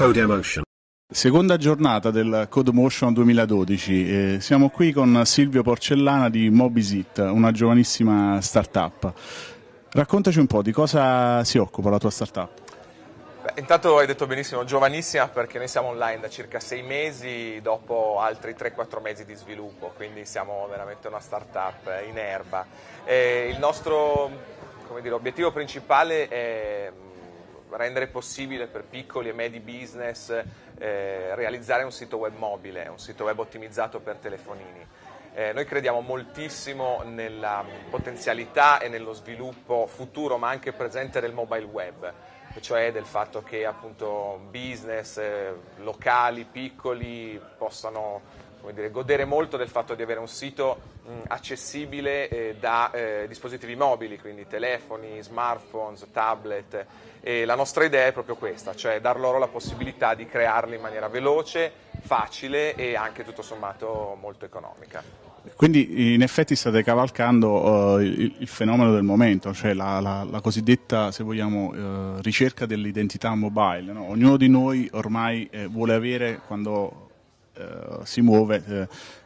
Code Emotion. Seconda giornata del Code Motion 2012, eh, siamo qui con Silvio Porcellana di Mobisit, una giovanissima startup. Raccontaci un po' di cosa si occupa la tua startup. Beh, intanto hai detto benissimo, giovanissima perché noi siamo online da circa sei mesi dopo altri 3-4 mesi di sviluppo, quindi siamo veramente una startup in erba. E il nostro dire, obiettivo principale è rendere possibile per piccoli e medi business eh, realizzare un sito web mobile, un sito web ottimizzato per telefonini. Eh, noi crediamo moltissimo nella potenzialità e nello sviluppo futuro ma anche presente del mobile web, cioè del fatto che appunto business eh, locali, piccoli possano dire, godere molto del fatto di avere un sito mh, accessibile eh, da eh, dispositivi mobili, quindi telefoni, smartphones, tablet. E la nostra idea è proprio questa, cioè dar loro la possibilità di crearli in maniera veloce, facile e anche tutto sommato molto economica. Quindi in effetti state cavalcando uh, il, il, fenomeno del momento, cioè la, la, la cosiddetta, se vogliamo, uh, ricerca dell'identità mobile. No? Ognuno di noi ormai eh, vuole avere, quando si muove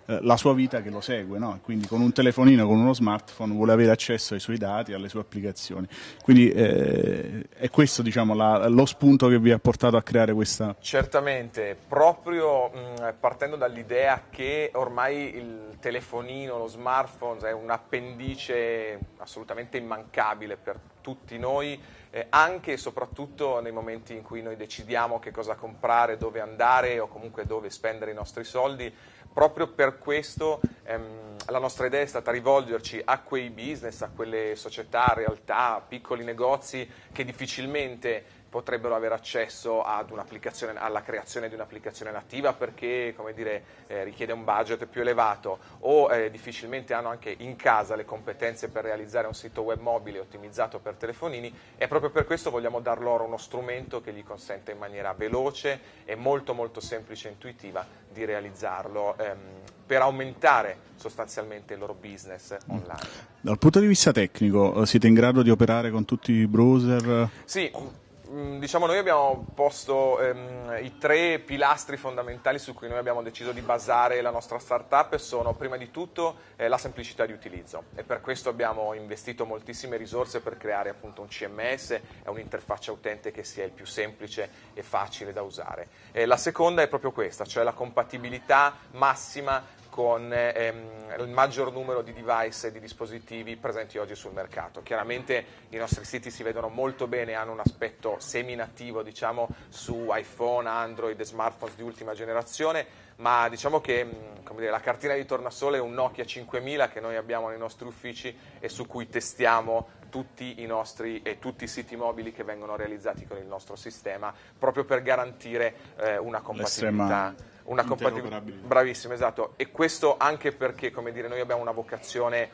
eh, la sua vita che lo segue, no? quindi con un telefonino, con uno smartphone vuole avere accesso ai suoi dati, alle sue applicazioni. Quindi eh, è questo diciamo, la, lo spunto che vi ha portato a creare questa... Certamente, proprio mh, partendo dall'idea che ormai il telefonino, lo smartphone è un appendice assolutamente immancabile per tutti noi, eh, anche e soprattutto nei momenti in cui noi decidiamo che cosa comprare, dove andare o comunque dove spendere i nostri soldi. Proprio per questo ehm, la nostra idea è stata rivolgerci a quei business, a quelle società, realtà, piccoli negozi che difficilmente potrebbero avere accesso alla creazione di un'applicazione nativa perché dire, eh, richiede un budget più elevato o eh, difficilmente hanno anche in casa le competenze per realizzare un sito web mobile ottimizzato per telefonini e proprio per questo vogliamo dar loro uno strumento che gli consente in maniera veloce e molto molto semplice e intuitiva di realizzarlo ehm, per aumentare sostanzialmente il loro business online. Dal punto di vista tecnico eh, siete in grado di operare con tutti i browser? Sì, diciamo noi abbiamo posto ehm, i tre pilastri fondamentali su cui noi abbiamo deciso di basare la nostra startup sono prima di tutto eh, la semplicità di utilizzo e per questo abbiamo investito moltissime risorse per creare appunto un CMS e un'interfaccia utente che sia il più semplice e facile da usare. E la seconda è proprio questa, cioè la compatibilità massima con ehm, il maggior numero di device e di dispositivi presenti oggi sul mercato. Chiaramente i nostri siti si vedono molto bene, hanno un aspetto semi-nativo diciamo, su iPhone, Android e smartphones di ultima generazione, ma diciamo che dire, la cartina di tornasole è un Nokia 5000 che noi abbiamo nei nostri uffici e su cui testiamo tutti i nostri e tutti i siti mobili che vengono realizzati con il nostro sistema proprio per garantire eh, una compatibilità una compatibilità bravissimo, esatto, e questo anche perché, come dire, noi abbiamo una vocazione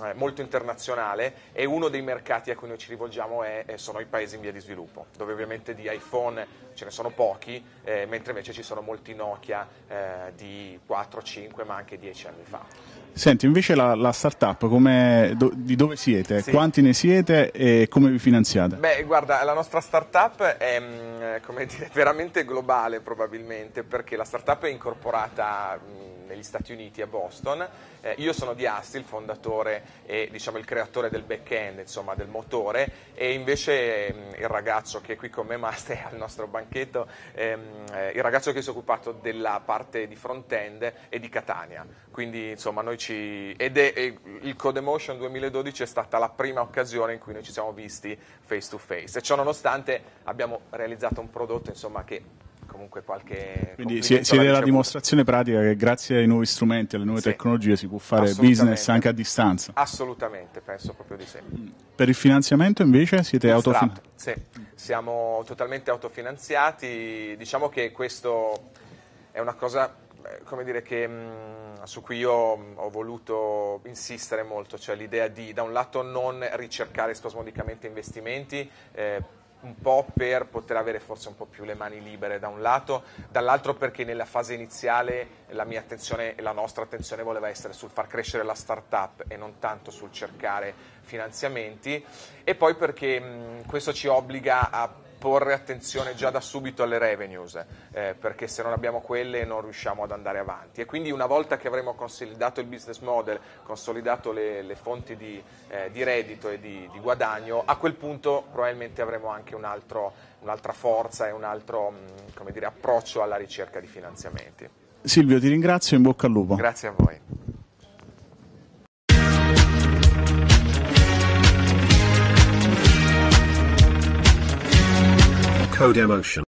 mh, molto internazionale e uno dei mercati a cui noi ci rivolgiamo è, sono i paesi in via di sviluppo, dove ovviamente di iPhone ce ne sono pochi, eh, mentre invece ci sono molti Nokia eh, di 4, 5, ma anche 10 anni fa. Senti, invece la, la startup, do, di dove siete? Sì. Quanti ne siete e come vi finanziate? Beh, guarda, la nostra startup è mm, dire, veramente globale probabilmente, perché la startup è incorporata mm, negli Stati Uniti, a Boston. Eh, io sono di Asti, il fondatore e diciamo, il creatore del back-end, insomma, del motore, e invece mh, il ragazzo che è qui con me, ma al nostro banchetto, ehm, eh, il ragazzo che si è occupato della parte di front-end è di Catania. Quindi, insomma, noi ci... ed è, è, il Codemotion 2012 è stata la prima occasione in cui noi ci siamo visti face to face. E ciò nonostante abbiamo realizzato un prodotto, insomma, che comunque qualche... Quindi siete la dimostrazione pratica che grazie ai nuovi strumenti, alle nuove sì, tecnologie si può fare business anche a distanza. Assolutamente, penso proprio di sì. Per il finanziamento invece siete autofinanziati? Sì, siamo totalmente autofinanziati, diciamo che questo è una cosa come dire, che, mh, su cui io ho voluto insistere molto, cioè l'idea di da un lato non ricercare spasmodicamente investimenti, eh, un po' per poter avere forse un po' più le mani libere da un lato, dall'altro perché nella fase iniziale la mia attenzione e la nostra attenzione voleva essere sul far crescere la startup e non tanto sul cercare finanziamenti. E poi perché mh, questo ci obbliga a porre attenzione già da subito alle revenues, eh, perché se non abbiamo quelle non riusciamo ad andare avanti. E quindi una volta che avremo consolidato il business model, consolidato le, le fonti di, eh, di, reddito e di, di, guadagno, a quel punto probabilmente avremo anche un altro, un'altra forza e un altro mm, dire, approccio alla ricerca di finanziamenti. Silvio, ti ringrazio in bocca al lupo. Grazie a voi. Code Emotion